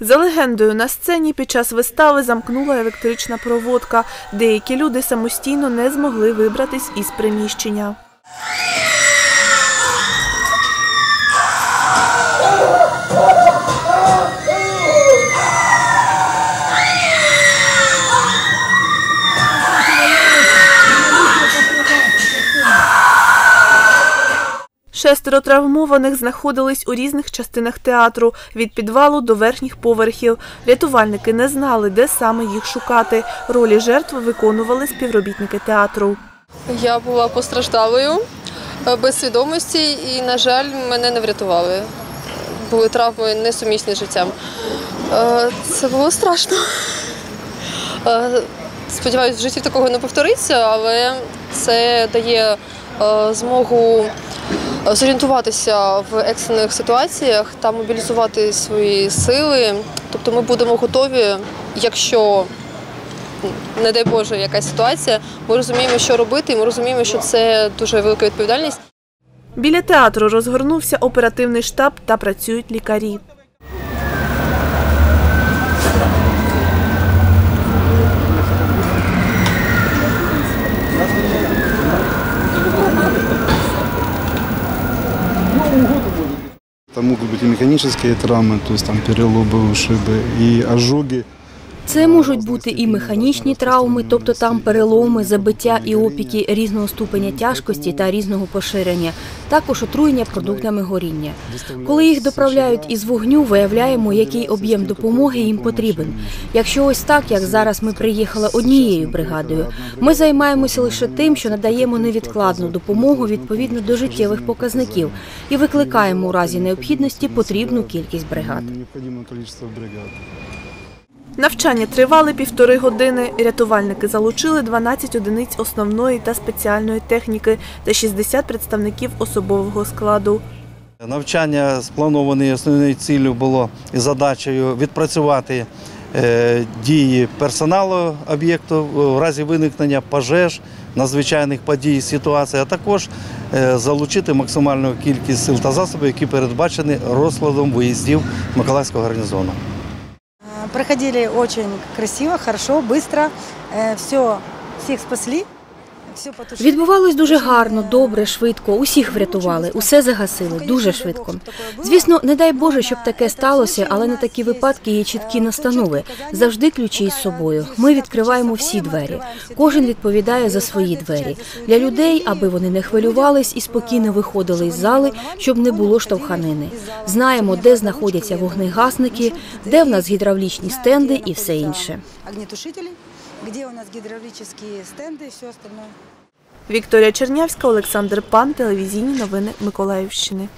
За легендою, на сцені під час вистави замкнула електрична проводка. Деякі люди самостійно не змогли вибратись із приміщення. Шестеро травмованих знаходились у різних частинах театру від підвалу до верхніх поверхів. Рятувальники не знали, де саме їх шукати. Ролі жертв виконували співробітники театру. Я була постраждалою е, без свідомості і, на жаль, мене не врятували. Були травми несумісні з життям. Е, Це було страшно. Е, Сподіваюсь, в житті такого не повториться, але це дає змогу зорієнтуватися в екстрених ситуаціях та мобілізувати свої сили. Тобто ми будемо готові, якщо не дай Боже, якась ситуація, ми розуміємо, що робити, і ми розуміємо, що це дуже велика відповідальність. Біля театру розгорнувся оперативний штаб та працюють лікарі. могут быть и механические травмы, то есть там переломы, ушибы, и ожоги. Це можуть бути і механічні травми, тобто там переломи, забиття і опіки різного ступеня тяжкості та різного поширення, також отруєння продуктами горіння. Коли їх доправляють із вогню, виявляємо, який об'єм допомоги їм потрібен. Якщо ось так, як зараз ми приїхали однією бригадою, ми займаємося лише тим, що надаємо невідкладну допомогу відповідно до життєвих показників і викликаємо у разі необхідності потрібну кількість бригад. Навчання тривали півтори години. Рятувальники залучили 12 одиниць основної та спеціальної техніки та 60 представників особового складу. Навчання сплановане основною ціллю було і задачею відпрацювати е, дії персоналу об'єкту в разі виникнення пожеж, надзвичайних подій, ситуацій, а також е, залучити максимальну кількість сил та засобів, які передбачені розкладом виїздів Миколаївського гарнізону. Проходили очень красиво, хорошо, быстро. Все, всех спасли. Відбувалось дуже гарно, добре, швидко. Усіх врятували, усе загасили дуже швидко. Звісно, не дай Боже, щоб таке сталося, але на такі випадки є чіткі настанови. Завжди ключі із собою. Ми відкриваємо всі двері. Кожен відповідає за свої двері для людей, аби вони не хвилювались і спокійно виходили із зали, щоб не було штовханини. Знаємо, де знаходяться вогнегасники, де в нас гідравлічні стенди і все інше. Где у нас гидравлические стенды и все остальное. Вікторія Чернявська, Олександр Пан, телевізійні новини Миколаївщини.